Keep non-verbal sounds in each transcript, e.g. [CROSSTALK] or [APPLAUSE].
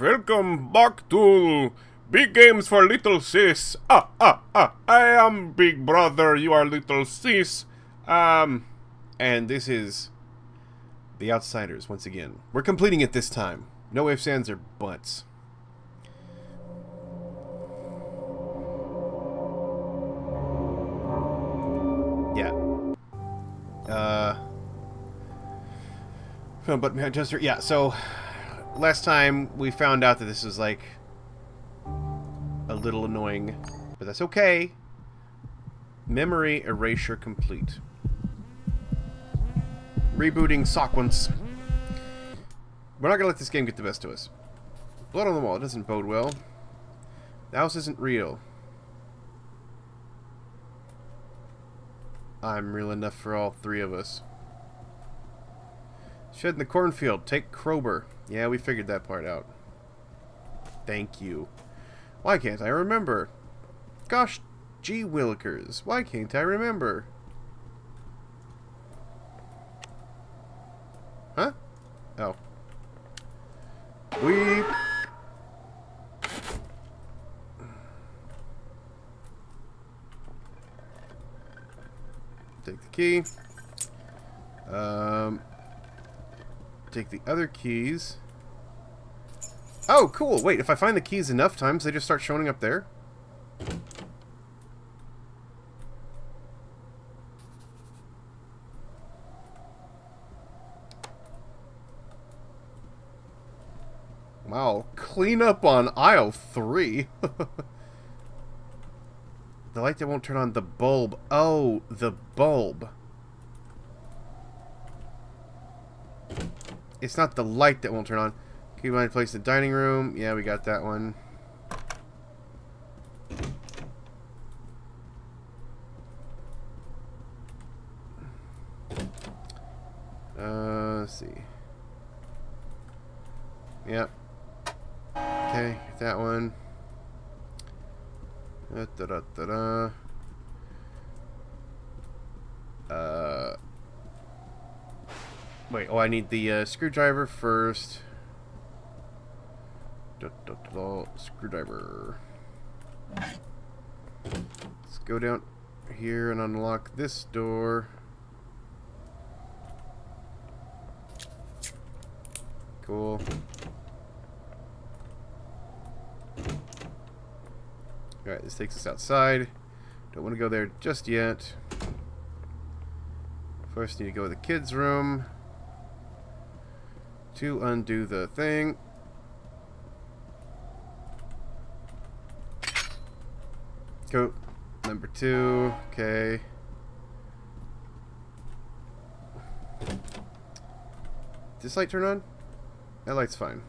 Welcome back to Big Games for Little Sis. Ah, ah, ah. I am Big Brother. You are Little Sis. Um, and this is The Outsiders once again. We're completing it this time. No ifs, ands, or buts. Yeah. Uh. Film button behind Chester. Yeah, so last time we found out that this was like a little annoying, but that's okay. Memory erasure complete. Rebooting sequence. We're not gonna let this game get the best of us. Blood on the wall. It doesn't bode well. The house isn't real. I'm real enough for all three of us. Shed in the cornfield. Take Krober. Yeah, we figured that part out. Thank you. Why can't I remember? Gosh, gee willikers. Why can't I remember? Huh? Oh. We... Take the key. Um, take the other keys. Oh, cool. Wait, if I find the keys enough times, they just start showing up there? Wow, clean up on aisle 3. [LAUGHS] the light that won't turn on the bulb. Oh, the bulb. It's not the light that won't turn on. Keep in mind place the dining room. Yeah, we got that one. Uh, let's see. Yep. Okay, that one. Da da da da. da. Uh. Wait. Oh, I need the uh, screwdriver first. Da, da, da, screwdriver. Let's go down here and unlock this door. Cool. Alright, this takes us outside. Don't want to go there just yet. First, need to go to the kids' room to undo the thing. Go. Number two. Okay. This light turn on? That light's fine.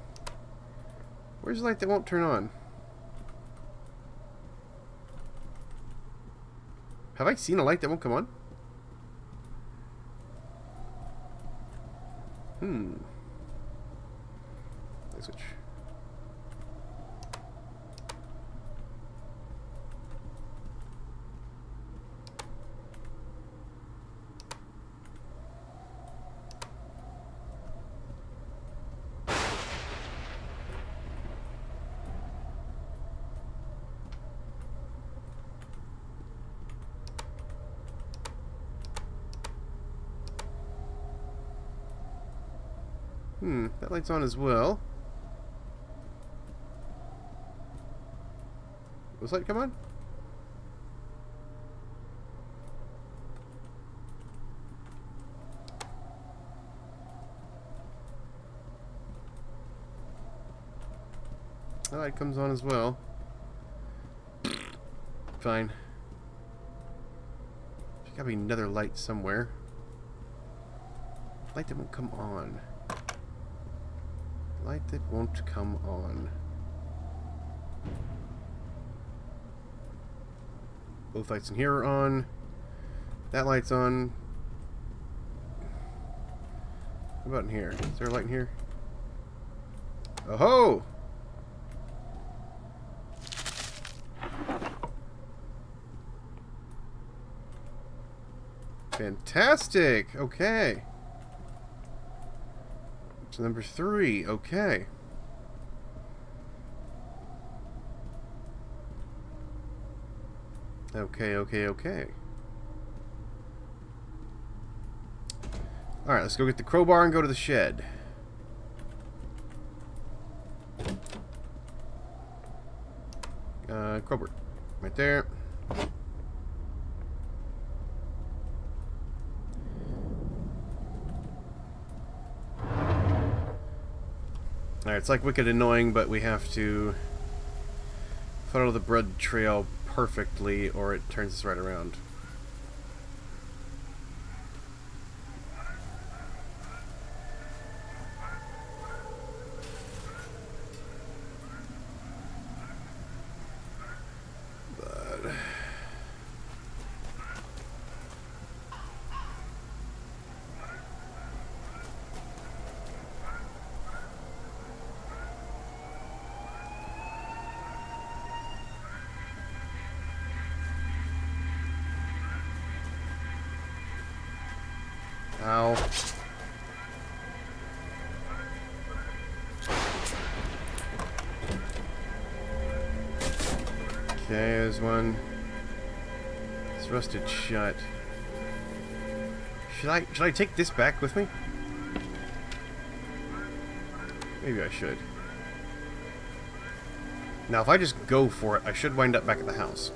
Where's the light that won't turn on? Have I seen a light that won't come on? Hmm. Switch. Hmm, that light's on as well. Was light come on? That light comes on as well. Fine. There's gotta be another light somewhere. Light that won't come on. Light that won't come on. Both lights in here are on. That light's on. What about in here? Is there a light in here? Oh ho! Fantastic! Okay. Number three. Okay. Okay, okay, okay. Alright, let's go get the crowbar and go to the shed. Uh, crowbar. Right there. It's like wicked annoying, but we have to follow the blood trail perfectly or it turns us right around. Okay, there's one. It's rusted shut. Should I should I take this back with me? Maybe I should. Now, if I just go for it, I should wind up back at the house.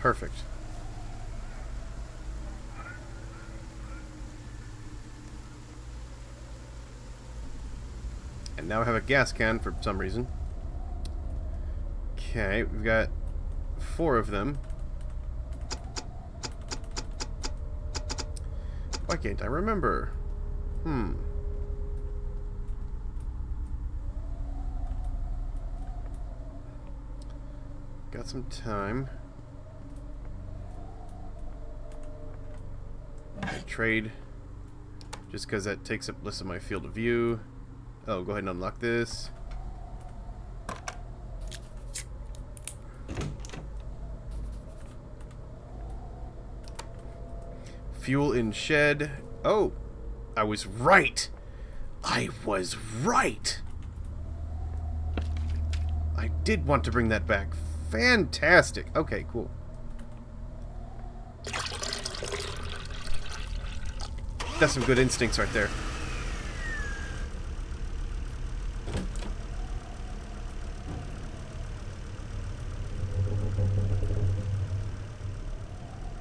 Perfect. And now I have a gas can for some reason. Okay, we've got four of them. Why can't I remember? Hmm. Got some time. trade just because that takes up less of my field of view. Oh, go ahead and unlock this. Fuel in shed. Oh, I was right. I was right. I did want to bring that back. Fantastic. Okay, cool. That's some good instincts right there.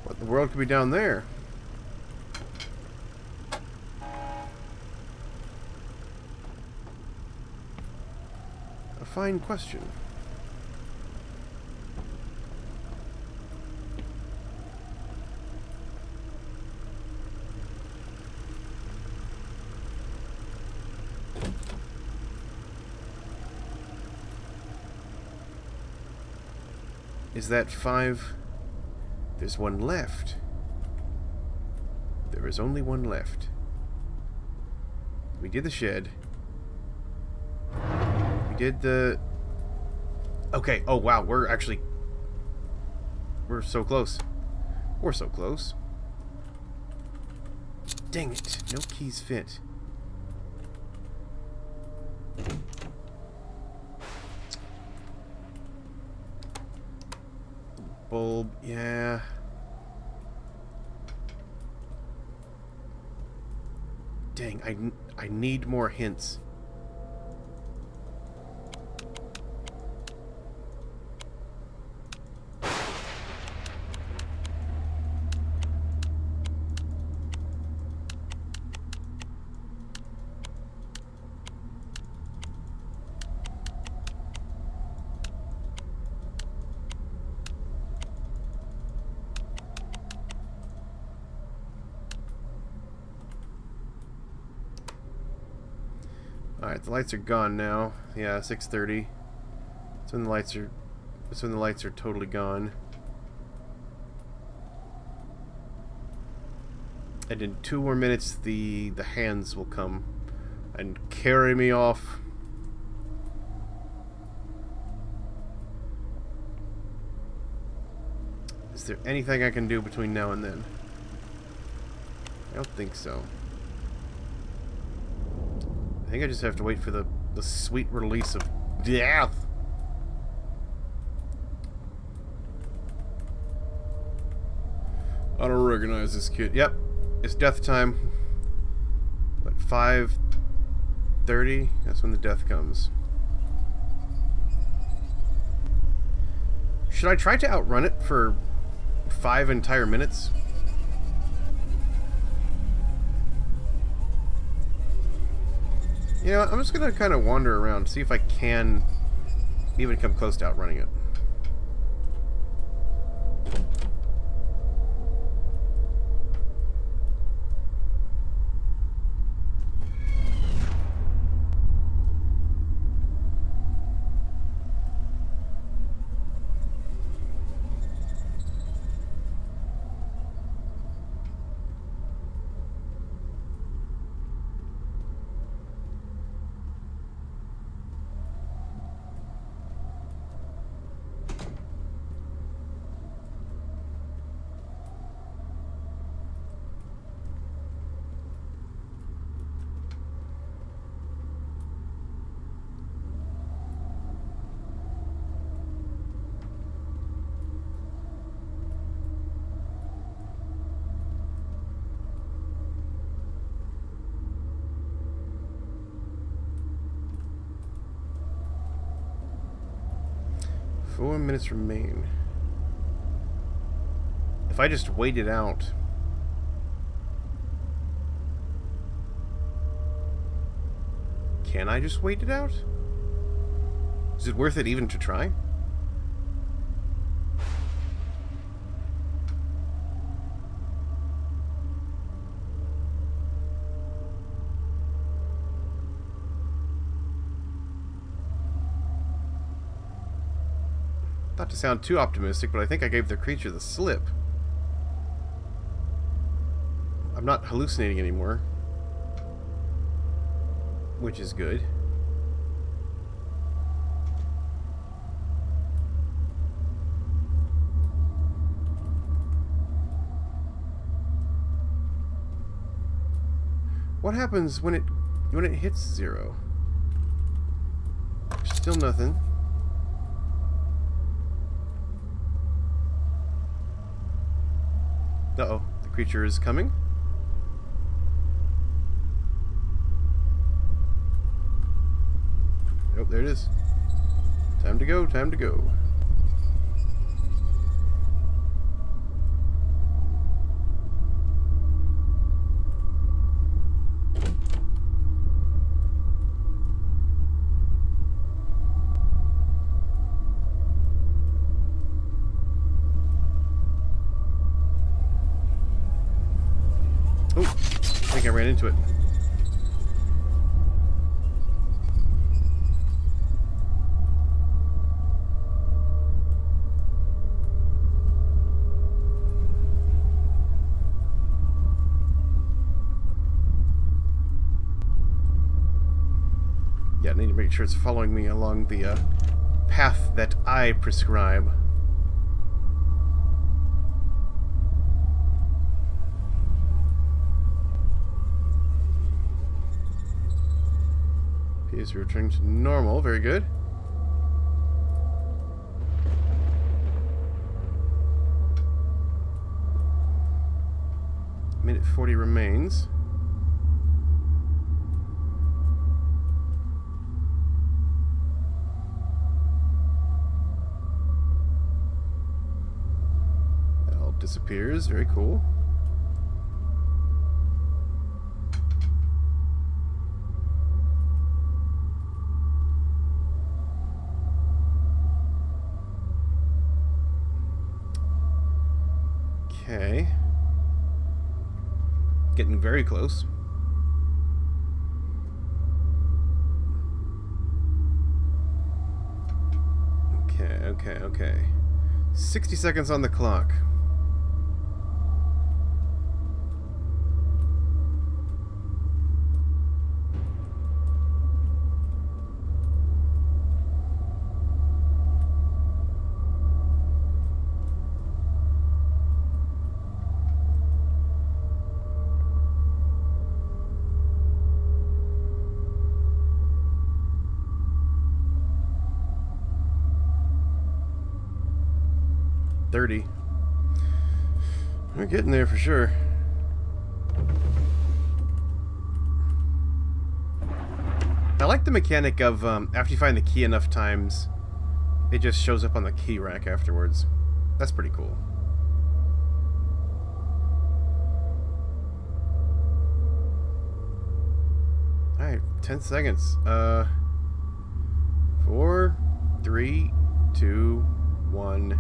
What the world could be down there? A fine question. Is that five? There's one left. There is only one left. We did the shed. We did the... Okay, oh wow, we're actually... We're so close. We're so close. Dang it, no keys fit. Bulb, yeah. Dang, I, I need more hints. Alright, the lights are gone now. Yeah, 6.30. That's when the lights are... That's when the lights are totally gone. And in two more minutes, the, the hands will come and carry me off. Is there anything I can do between now and then? I don't think so. I think I just have to wait for the, the sweet release of death. I don't recognize this kid. Yep, it's death time. What, 5.30? That's when the death comes. Should I try to outrun it for five entire minutes? You know, I'm just going to kind of wander around, see if I can even come close to outrunning it. Four minutes remain. If I just wait it out... Can I just wait it out? Is it worth it even to try? Sound too optimistic, but I think I gave the creature the slip. I'm not hallucinating anymore. Which is good. What happens when it when it hits zero? Still nothing. Uh-oh, the creature is coming. Oh, there it is. Time to go, time to go. Into it. Yeah, I need to make sure it's following me along the uh, path that I prescribe. Is returning to normal. Very good. Minute 40 remains. That all disappears. Very cool. Okay. Very close. Okay, okay, okay. 60 seconds on the clock. 30. We're getting there for sure. I like the mechanic of um, after you find the key enough times, it just shows up on the key rack afterwards. That's pretty cool. Alright, 10 seconds. Uh, four, three, two, one.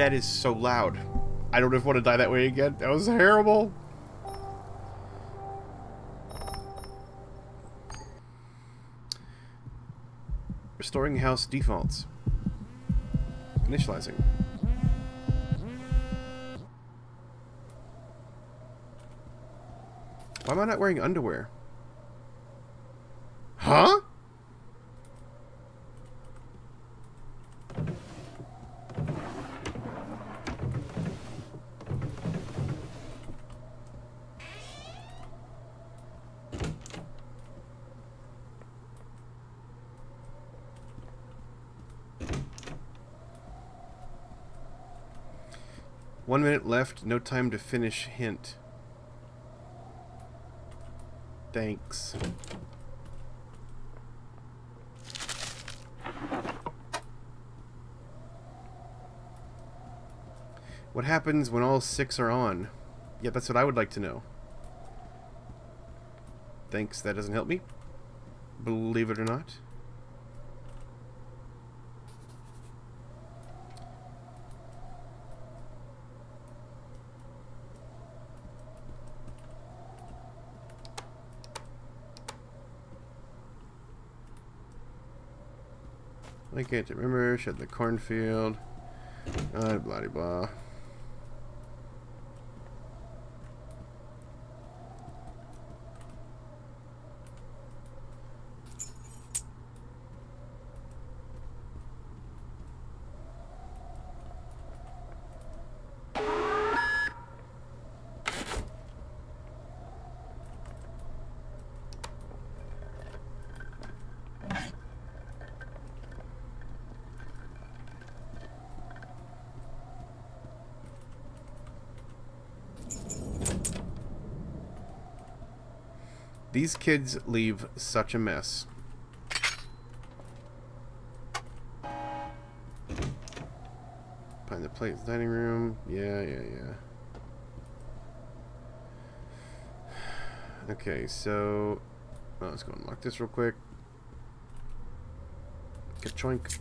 That is so loud. I don't ever want to die that way again. That was terrible. Restoring house defaults. Initializing. Why am I not wearing underwear? Huh? One minute no time to finish hint. Thanks. What happens when all six are on? Yeah, that's what I would like to know. Thanks, that doesn't help me. Believe it or not. I can't remember. Shed the cornfield. Uh, blah, blah, blah. These kids leave such a mess. Find the plates, dining room. Yeah, yeah, yeah. Okay, so let's go unlock this real quick. Get choink.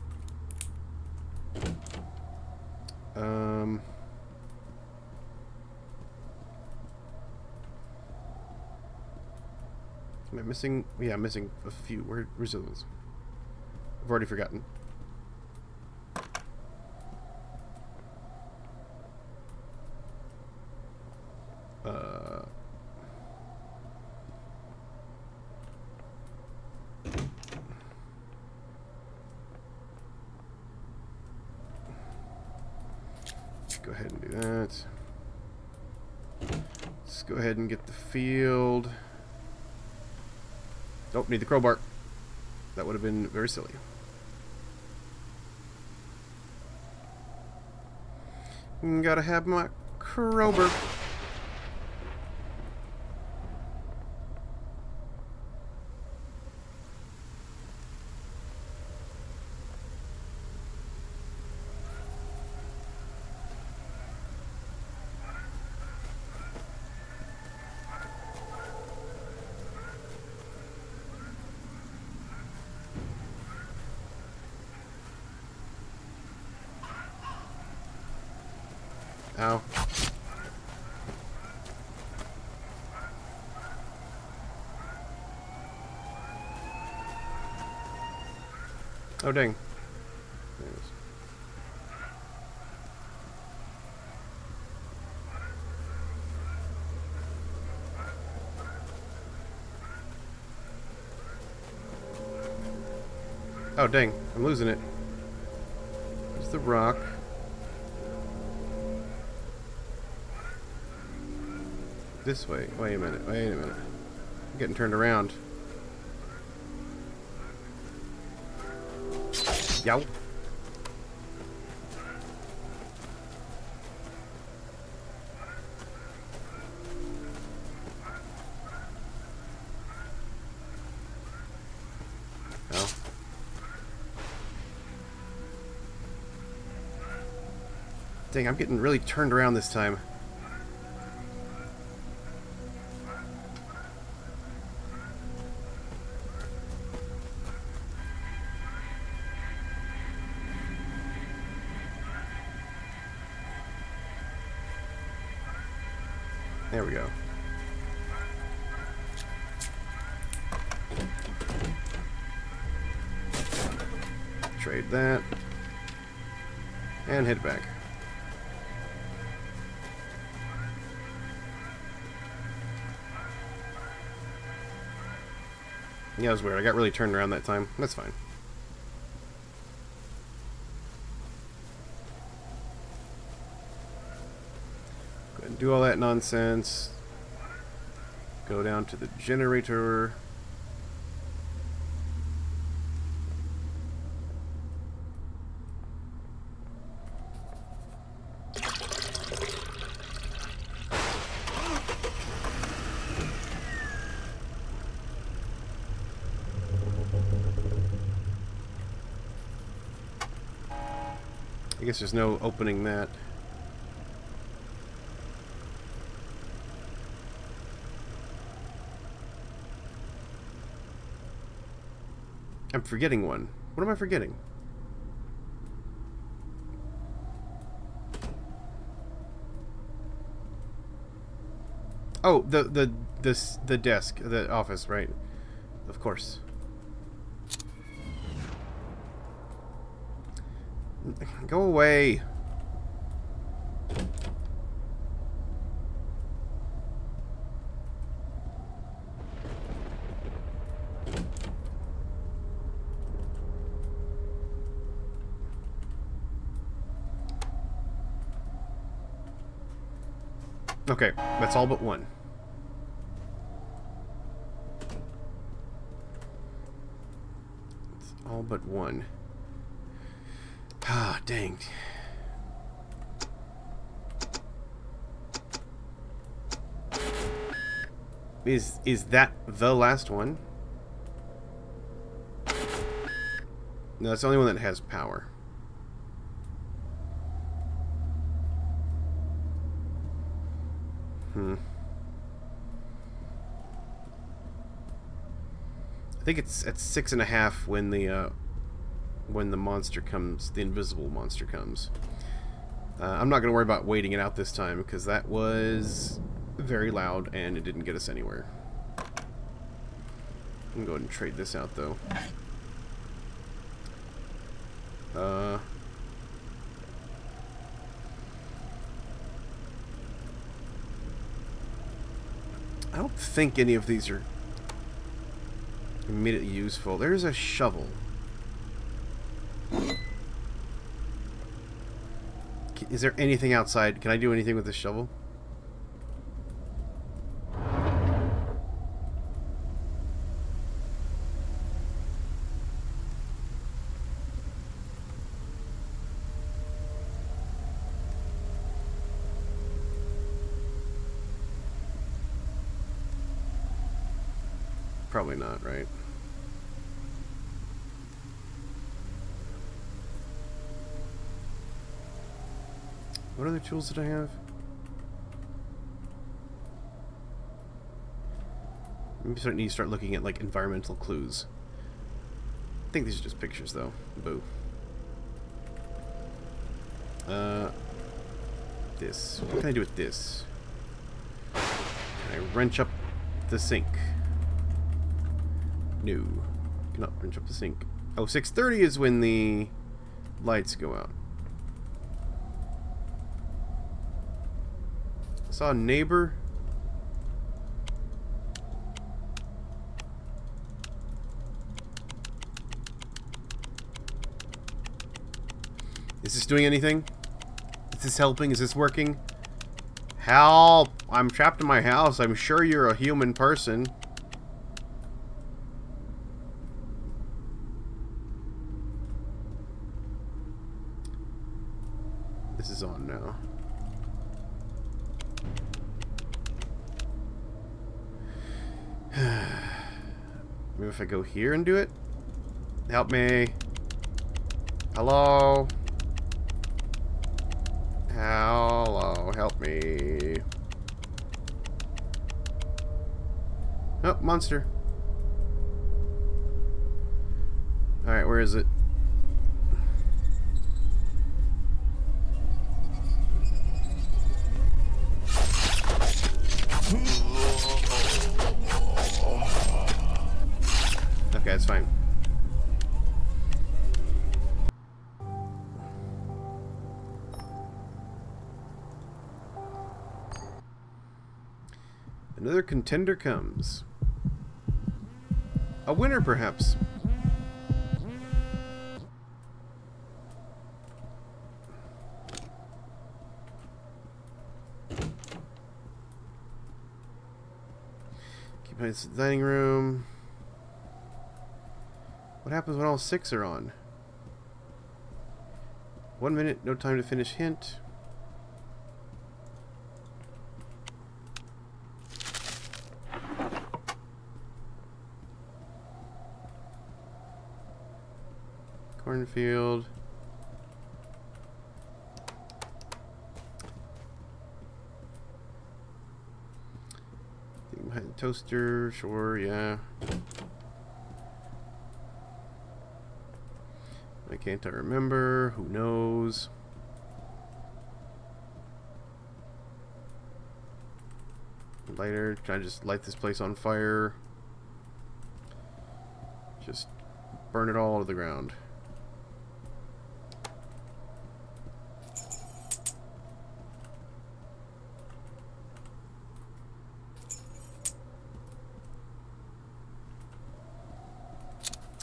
Am I missing? Yeah, I'm missing a few. Where, where's those? I've already forgotten. Uh... Let's Go ahead and do that. Let's go ahead and get the field. Nope, need the crowbar. That would have been very silly. Gotta have my crowbar. Oh, dang. Oh, dang. I'm losing it. There's the rock. This way. Wait a minute. Wait a minute. I'm getting turned around. Yow. Dang, I'm getting really turned around this time. Yeah, was weird. I got really turned around that time. That's fine. Go and do all that nonsense. Go down to the generator. Guess there's no opening that. I'm forgetting one. What am I forgetting? Oh, the the this the desk, the office, right? Of course. Go away. Okay, that's all but one. It's all but one. Dang. Is is that the last one? No, that's the only one that has power. Hmm. I think it's at six and a half when the uh, when the monster comes, the invisible monster comes. Uh, I'm not going to worry about waiting it out this time because that was very loud and it didn't get us anywhere. I'm going to go and trade this out though. Uh, I don't think any of these are immediately useful. There's a shovel. Is there anything outside? Can I do anything with this shovel? Probably not, right? Tools did I have? Maybe I need to start looking at like environmental clues. I think these are just pictures though. Boo. Uh, this. What can I do with this? Can I wrench up the sink? No. Cannot wrench up the sink. Oh, 6.30 is when the lights go out. saw a neighbor. Is this doing anything? Is this helping? Is this working? Help! I'm trapped in my house. I'm sure you're a human person. If I go here and do it? Help me. Hello? Hello, help me. Oh, monster. Alright, where is it? Another contender comes. A winner, perhaps. Keep the dining room. What happens when all six are on? One minute, no time to finish hint. Cornfield. Toaster, sure, yeah. I can't I remember? Who knows? Lighter. Can I just light this place on fire? Just burn it all to the ground.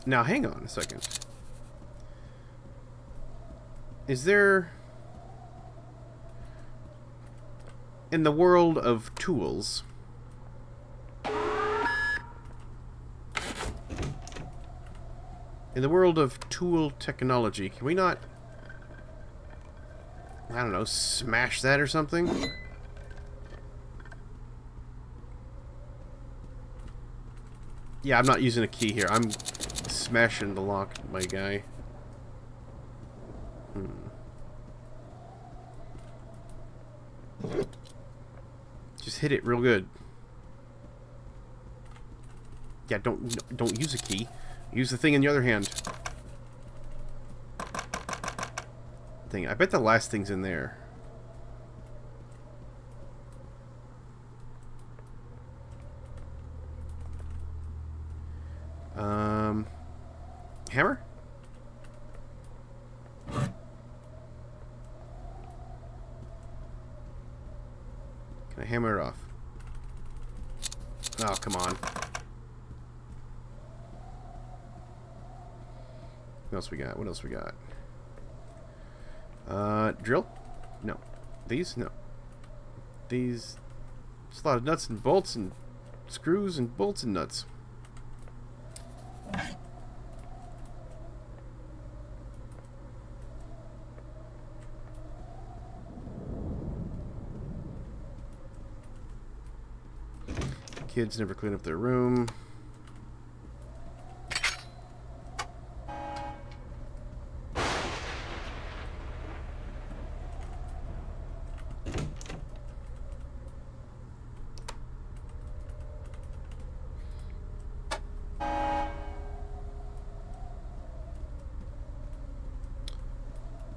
Now, hang on a second. Is there... In the world of tools... In the world of tool technology, can we not... I don't know, smash that or something? Yeah, I'm not using a key here. I'm smashing the lock, my guy. Hmm. Just hit it real good. Yeah, don't don't use a key. Use the thing in the other hand. Thing. I bet the last thing's in there. Um, hammer? Can I hammer it off? Oh, come on. What else we got? What else we got? Uh, drill? No. These? No. These... Just a lot of nuts and bolts and screws and bolts and nuts. Kids never clean up their room.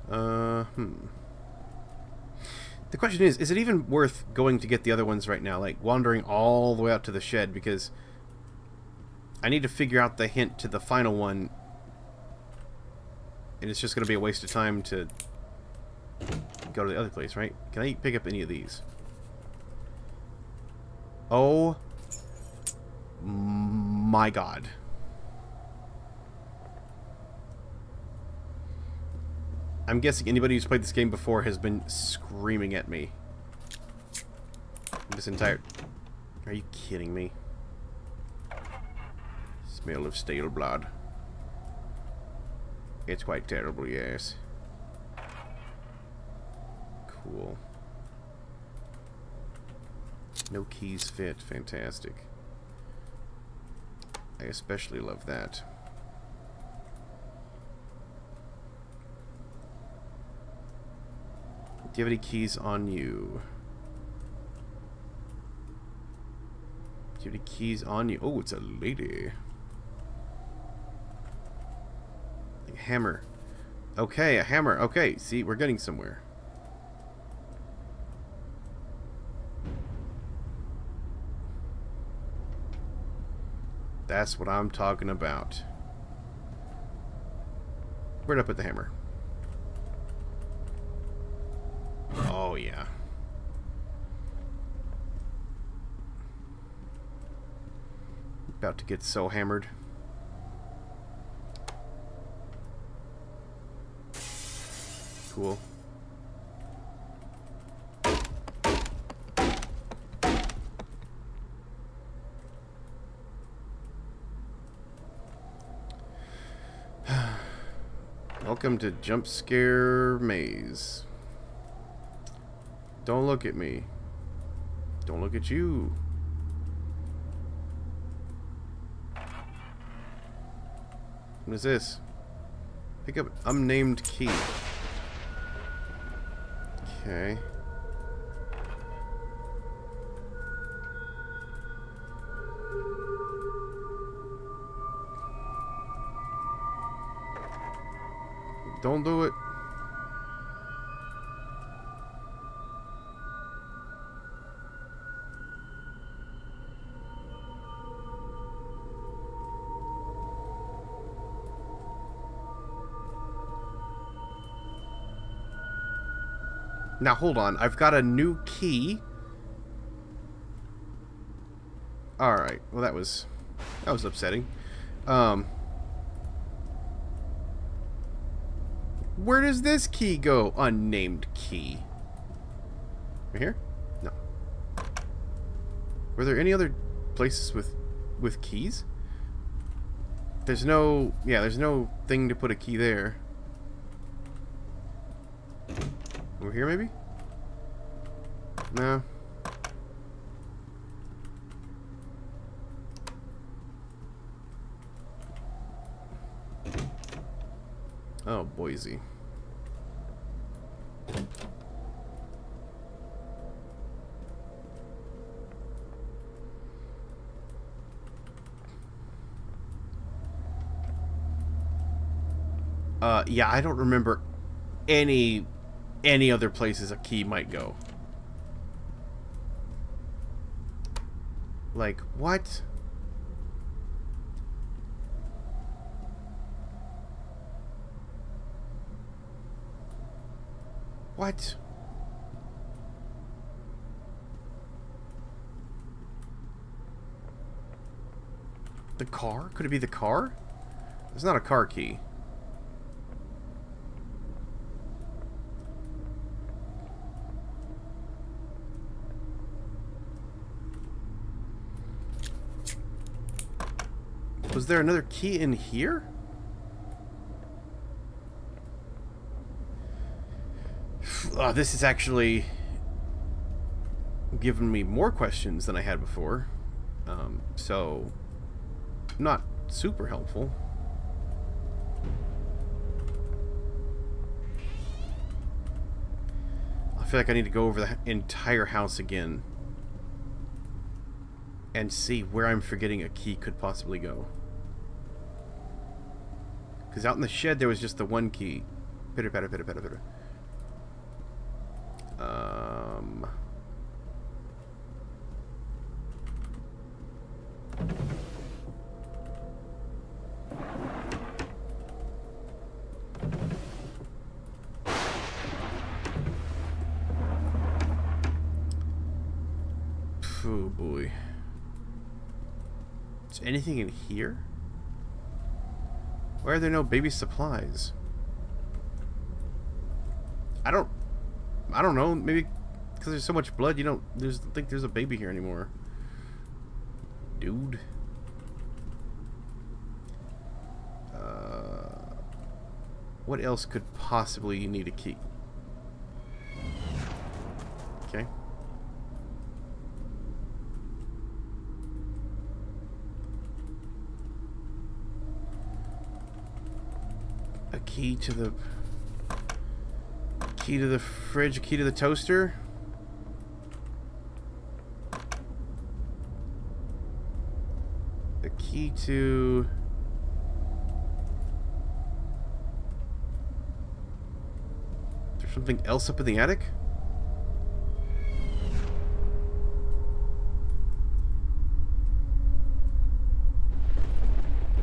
Uh, hmm. The question is, is it even worth going to get the other ones right now? Like, wandering all the way out to the shed, because I need to figure out the hint to the final one, and it's just going to be a waste of time to go to the other place, right? Can I pick up any of these? Oh my god. I'm guessing anybody who's played this game before has been screaming at me. This entire... Are you kidding me? Smell of stale blood. It's quite terrible, yes. Cool. No keys fit. Fantastic. I especially love that. Any keys on you? Any keys on you? Oh, it's a lady. Hammer. Okay, a hammer. Okay, see, we're getting somewhere. That's what I'm talking about. Where'd I put the hammer? Oh, yeah. About to get so hammered. Cool. [SIGHS] Welcome to Jump Scare Maze. Don't look at me. Don't look at you. What is this? Pick up unnamed key. Okay. Don't do it. Now hold on, I've got a new key. Alright, well that was that was upsetting. Um Where does this key go? Unnamed key. Right here? No. Were there any other places with with keys? There's no yeah, there's no thing to put a key there. Over here, maybe? No. Oh, Boise. Uh, yeah, I don't remember any any other places a key might go. Like, what? What? The car? Could it be the car? It's not a car key. Was there another key in here? Uh, [SIGHS] this is actually giving me more questions than I had before. Um, so, not super helpful. I feel like I need to go over the entire house again and see where I'm forgetting a key could possibly go. Because out in the shed there was just the one key. Pitter patter pitter patter pitter. Um. Oh boy. Is anything in here? Why are there no baby supplies? I don't... I don't know. Maybe because there's so much blood, you don't there's think there's a baby here anymore. Dude. Uh, what else could possibly you need a key? Okay. Key to the key to the fridge, key to the toaster. A key to There's something else up in the attic?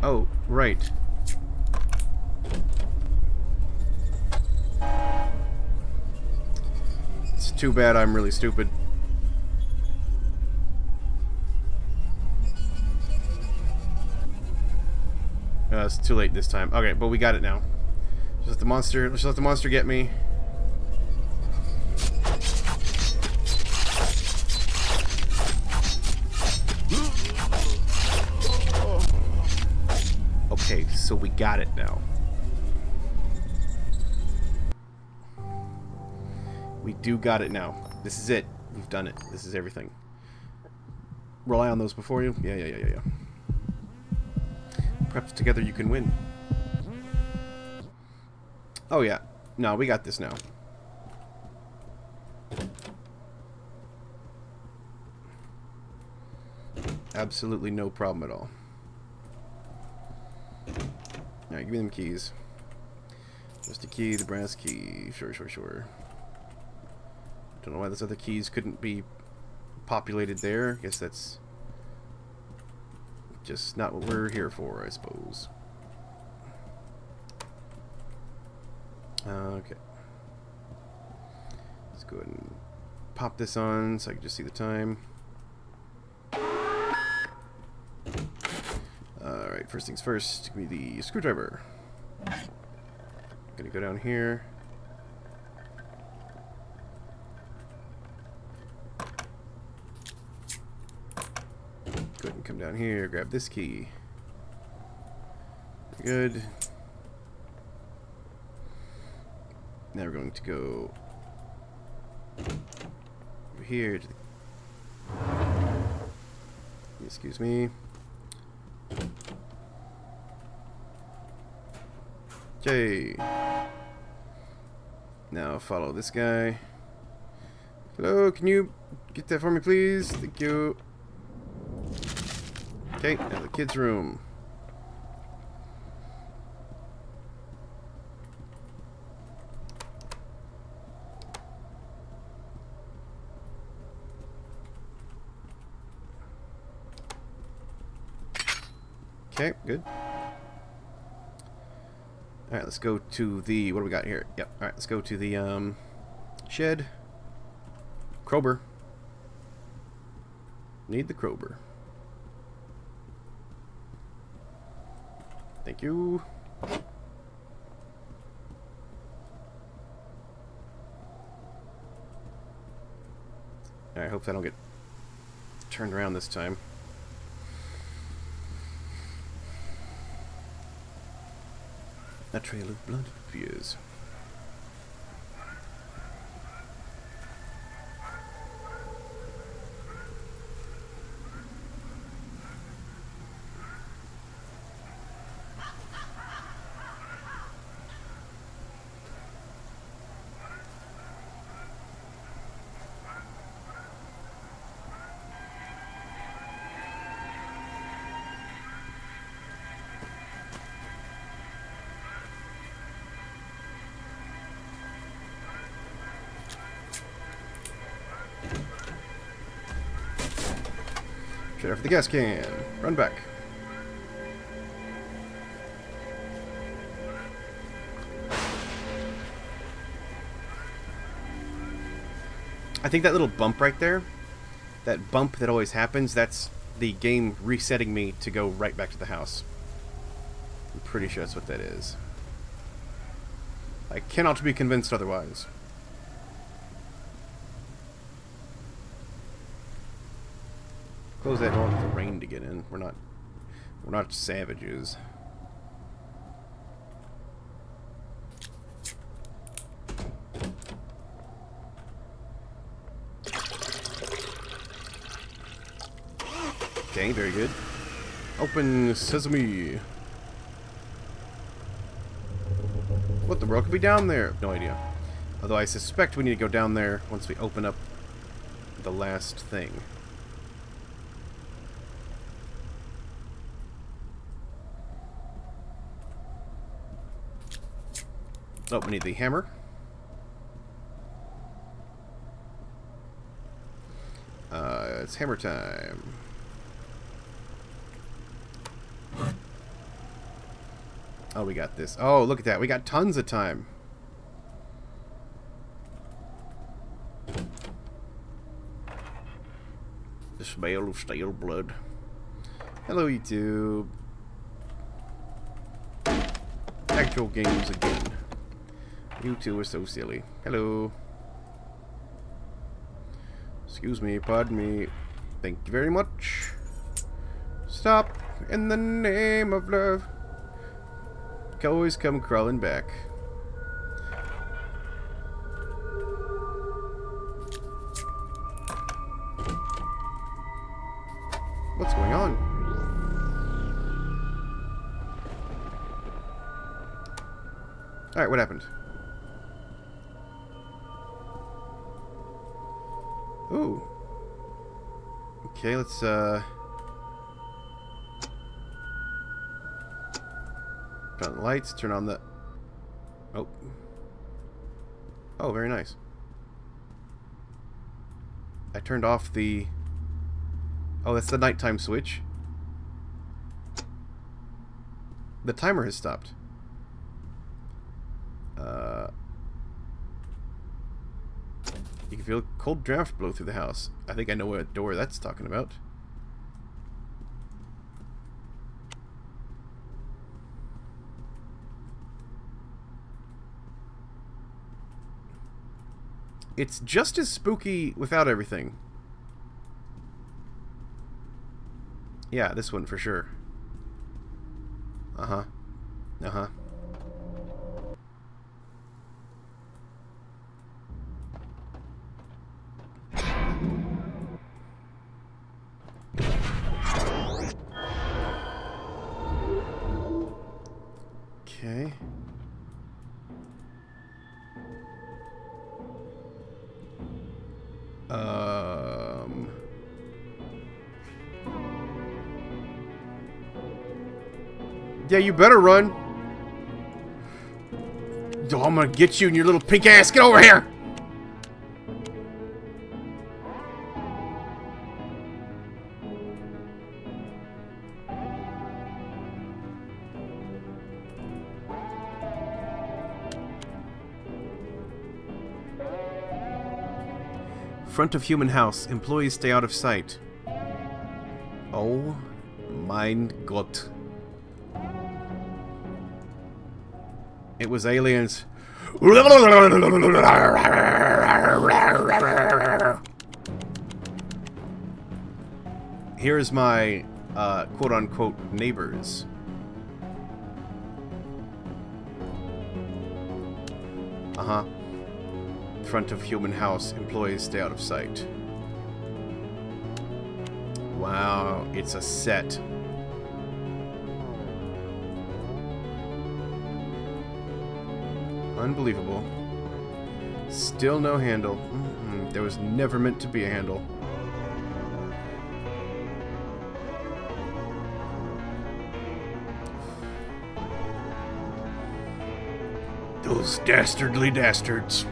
Oh, right. Too bad I'm really stupid. Uh, it's too late this time. Okay, but we got it now. Just let the monster. Just let the monster get me. Do got it now. This is it. We've done it. This is everything. Rely on those before you? Yeah, yeah, yeah, yeah, yeah. Perhaps together you can win. Oh, yeah. No, we got this now. Absolutely no problem at all. Alright, give me them keys. Just a key, the brass key. Sure, sure, sure. Don't know why those other keys couldn't be populated there. I guess that's just not what we're here for, I suppose. Uh, okay. Let's go ahead and pop this on so I can just see the time. Alright, first things first, give me the screwdriver. Gonna go down here. Go ahead and come down here, grab this key. Good. Now we're going to go over here to the excuse me. Okay. Now follow this guy. Hello, can you get that for me, please? Thank you. Okay, now the kids' room. Okay, good. Alright, let's go to the... What do we got here? Yep, alright, let's go to the um, shed. Crowbar. Need the crowbar. Thank you. I hope I don't get turned around this time. A trail of blood appears. The gas can. Run back. I think that little bump right there, that bump that always happens, that's the game resetting me to go right back to the house. I'm pretty sure that's what that is. I cannot be convinced otherwise. suppose they don't have the rain to get in. We're not we're not savages. Okay, very good. Open sesame. What the world could be down there? No idea. Although I suspect we need to go down there once we open up the last thing. Oh, we need the hammer. Uh, it's hammer time. Oh, we got this. Oh, look at that. We got tons of time. The smell of stale blood. Hello, YouTube. Actual games again. You two are so silly. Hello. Excuse me, pardon me. Thank you very much. Stop in the name of love. Always come crawling back. What's going on? Alright, what happened? Okay, let's, uh... Turn on the lights, turn on the... Oh. Oh, very nice. I turned off the... Oh, that's the nighttime switch. The timer has stopped. Uh... You can feel a cold draft blow through the house. I think I know what door that's talking about. It's just as spooky without everything. Yeah, this one for sure. Uh-huh. Uh-huh. Yeah, you better run. Oh, I'm gonna get you and your little pink ass. Get over here! Front of human house. Employees stay out of sight. Oh mein Gott. It was aliens. Here's my uh, quote-unquote neighbors. Uh-huh front of human house. Employees stay out of sight. Wow, it's a set. Unbelievable. Still no handle. Mm there was never meant to be a handle. Those dastardly dastards.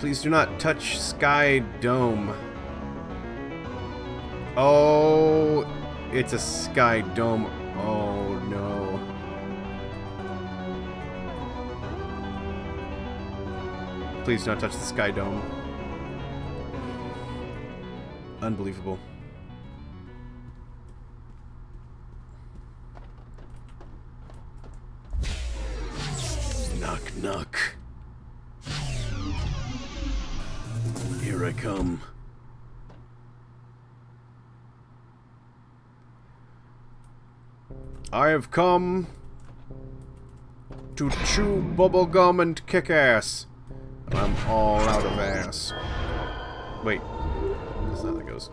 Please do not touch Sky Dome. Oh, it's a Sky Dome. Oh, no. Please do not touch the Sky Dome. Unbelievable. I have come to chew bubblegum and kick ass. I'm all out of ass. Wait. That's not how that goes.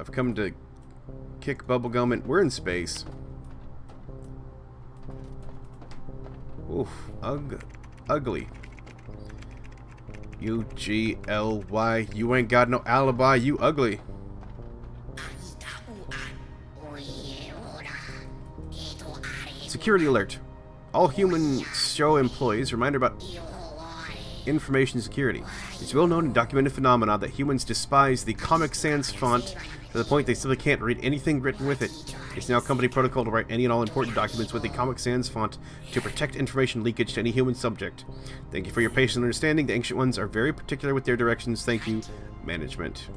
I've come to kick bubblegum and we're in space. Oof. Ugh. Ugly. U-G-L-Y. You ain't got no alibi, you ugly. Security alert. All human show employees reminder about information security. It's well known and documented phenomena that humans despise the Comic Sans font to the point they simply can't read anything written with it. It's now company protocol to write any and all important documents with the Comic Sans font to protect information leakage to any human subject. Thank you for your patience and understanding. The Ancient Ones are very particular with their directions. Thank you, management.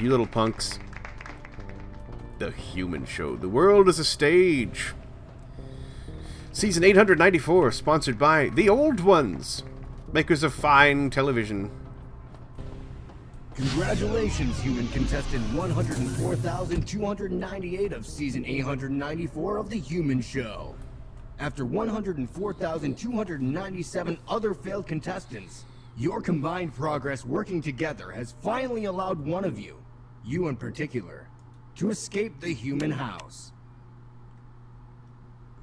You little punks. The Human Show. The world is a stage. Season 894, sponsored by The Old Ones, makers of fine television. Congratulations, human contestant 104,298 of season 894 of The Human Show. After 104,297 other failed contestants, your combined progress working together has finally allowed one of you, you in particular, to escape the human house.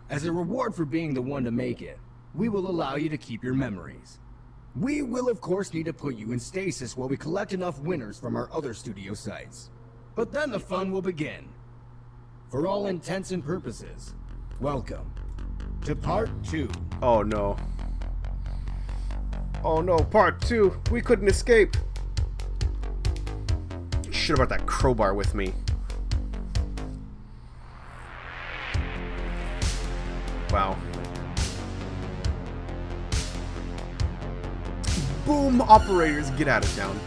As a reward for being the one to make it, we will allow you to keep your memories. We will of course need to put you in stasis while we collect enough winners from our other studio sites. But then the fun will begin. For all intents and purposes, welcome to part two. Oh no. Oh no, part two. We couldn't escape. Should have brought that crowbar with me. Wow. Boom, operators, get out of town.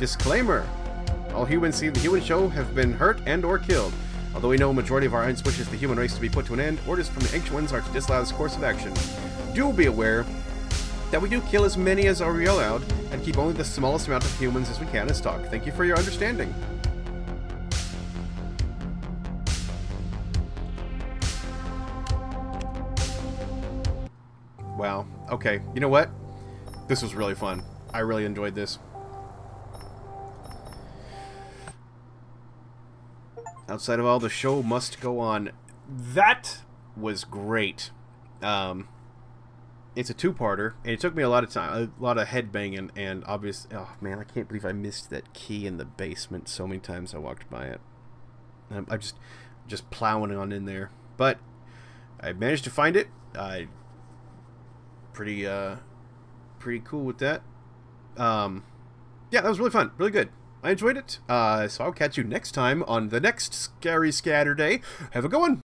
Disclaimer. All humans seen the human show have been hurt and or killed. Although we know a majority of our audience wishes the human race to be put to an end, orders from the Ancient Ones are to disallow this course of action. Do be aware that we do kill as many as are allowed, and keep only the smallest amount of humans as we can in stock. Thank you for your understanding. Wow. Okay. You know what? This was really fun. I really enjoyed this. Outside of all, the show must go on. That was great. Um, it's a two-parter, and it took me a lot of time, a lot of head banging, and obvious. Oh man, I can't believe I missed that key in the basement so many times I walked by it. I'm, I'm just, just plowing on in there, but I managed to find it. I pretty, uh, pretty cool with that. Um, yeah, that was really fun, really good. I enjoyed it. Uh, so I'll catch you next time on the next Scary Scaturday. Have a good one.